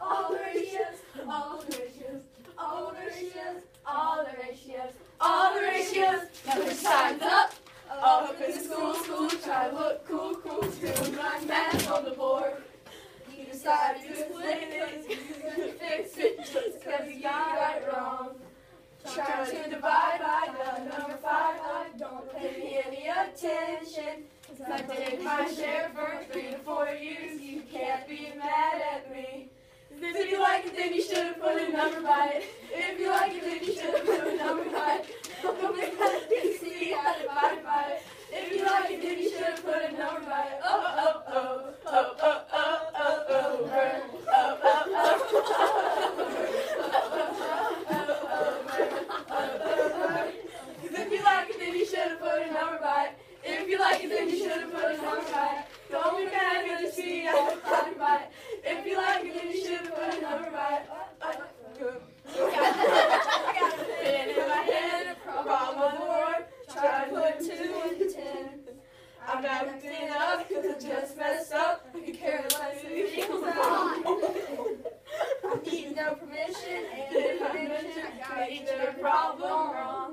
all the ratios, all the ratios, all the ratios, all the ratios, all the ratios. Now push time's up. Up in the school, school, try to look cool, cool, doing my math on the board. You decide to split it, you fix it just cause you got it wrong. Try to divide by the number five, don't pay me any attention. Cause I did my share for three to four years, like it, then you should have put a number by it. If you like it, then you should have Not looking up because I just messed up. I could care less if it out. I need no permission, and if I mention, I the problem wrong.